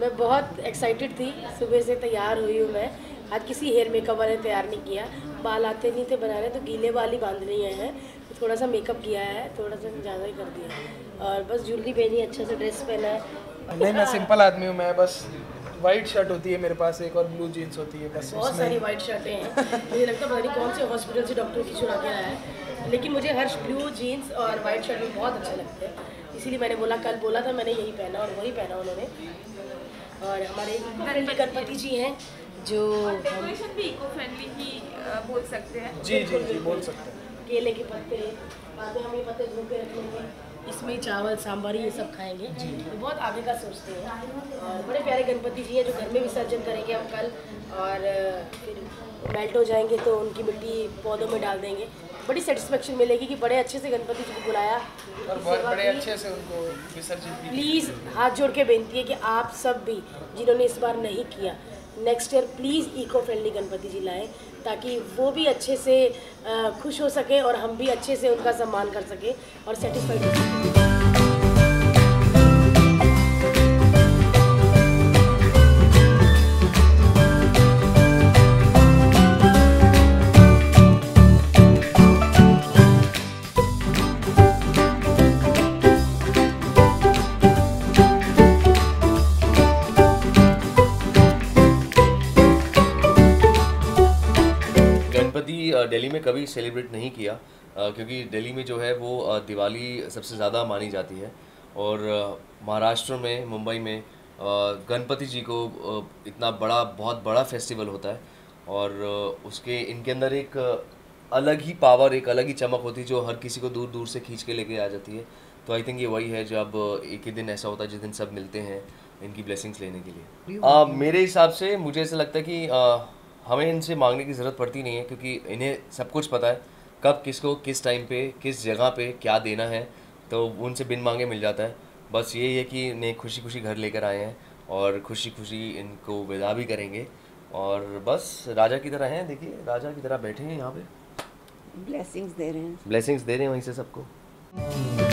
बहुत एक्साइटेड थी। सुबह से तैयार हुई हूँ मैं। आज किसी हेयर मेकअप वाले तैयार नहीं किया। बाल आते नहीं थे बनाने तो गीले बाल ही बांधने ही हैं। तो थोड़ा सा मेकअप किया है थोड़ा सा ज़्यादा ही कर दिया और बस ज्वेलरी पहनी अच्छा सा ड्रेस पहना है। नहीं मैं सिंपल आदमी हूँ मैं बस वाइट शर्ट होती है मेरे पास एक और ब्लू जीन्स होती है बस बहुत सारी वाइट शर्टें हैं। मुझे लगता है पता नहीं कौन से हॉस्पिटल से डॉक्टर की चुरा के आया है। लेकिन मुझे हर्ष ब्लू जीन्स और वाइट शर्ट में बहुत अच्छे लगते हैं। इसीलिए मैंने बोला कल बोला था मैंने यही पहना और वही पहना उन्होंने। और हमारे गणपति जी हैं जो डेकोरेशन भी इको फ्रेंडली ही बोल सकते हैं। जी जी जी बोल सकते हैं। केले के पत्ते बाद में हम ये पत्ते धो के रख लेंगे इसमें चावल सांभर ये सब खाएँगे। तो बहुत आगे का सोचते हैं। और बड़े प्यारे गणपति जी हैं जो घर में विसर्जन करेंगे हम कल। और फिर मेल्ट हो जाएँगे तो उनकी मिट्टी पौधों में डाल देंगे। बड़ी सेटिस्फेक्शन मिलेगी कि बड़े अच्छे से गणपति जी को बुलाया। और बहुत बड़े अच्छे से उनको विसर्जित प्लीज़ हाथ जोड़ के बेनती है कि आप सब भी जिन्होंने इस बार नहीं किया next year please eco friendly Ganpati ji लाएँ, ताकि वो भी अच्छे से खुश हो सके और हम भी अच्छे से उनका सम्मान कर सकें और सेटिस्फाइड हो सके। दिल्ली में कभी सेलिब्रेट नहीं किया क्योंकि दिल्ली में जो है वो दिवाली सबसे ज़्यादा मानी जाती है। और महाराष्ट्र में मुंबई में गणपति जी को इतना बड़ा बहुत बड़ा फेस्टिवल होता है। और उसके इनके अंदर एक अलग ही पावर एक अलग ही चमक होती है जो हर किसी को दूर दूर से खींच के लेके आ जाती है। तो आई थिंक ये वही है जब एक ही दिन ऐसा होता है जिस दिन सब मिलते हैं इनकी ब्लेसिंग्स लेने के लिए। अ, मेरे हिसाब से मुझे ऐसा लगता है कि अ, हमें इनसे मांगने की ज़रूरत पड़ती नहीं है क्योंकि इन्हें सब कुछ पता है कब किसको किस टाइम पे किस जगह पे क्या देना है तो उनसे बिन मांगे मिल जाता है। बस यही है कि इन्हें खुशी खुशी घर लेकर आए हैं और खुशी खुशी इनको विदा भी करेंगे। और बस राजा की तरह हैं देखिए राजा की तरह बैठे हैं यहाँ पे। ब्लेसिंग्स दे रहे हैं। ब्लेसिंग्स दे रहे हैं वहीं से सबको।